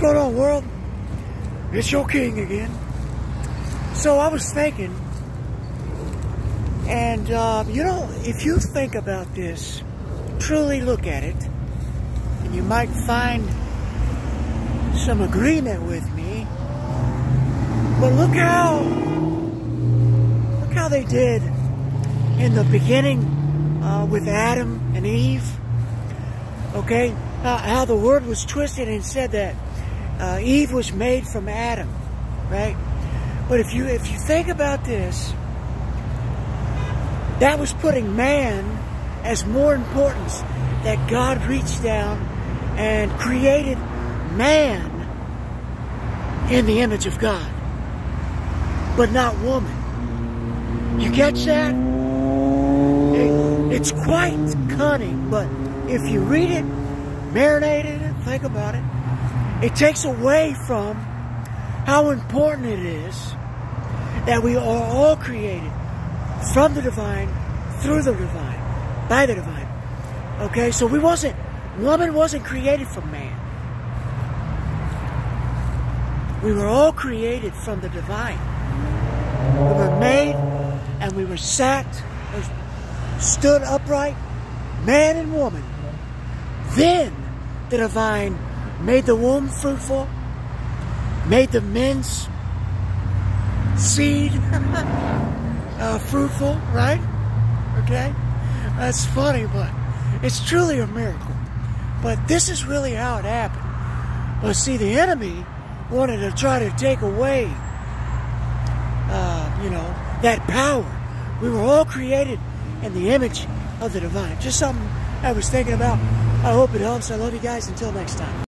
going on, world? It's your king again. So I was thinking, and uh, you know, if you think about this, truly look at it, and you might find some agreement with me. But look how, look how they did in the beginning uh, with Adam and Eve. Okay, uh, how the word was twisted and said that uh, Eve was made from Adam, right? But if you if you think about this, that was putting man as more importance. That God reached down and created man in the image of God, but not woman. You catch that? It, it's quite cunning, but if you read it, marinate it, and think about it, it takes away from how important it is that we are all created from the divine, through the divine, by the divine. Okay, so we wasn't, woman wasn't created from man. We were all created from the divine. We were made and we were sat, stood upright, man and woman. Then the divine made the womb fruitful, made the men's seed uh, fruitful, right? Okay? That's funny, but it's truly a miracle. But this is really how it happened. But see, the enemy wanted to try to take away, uh, you know, that power. We were all created in the image of the divine. Just something I was thinking about. I hope it helps. I love you guys. Until next time.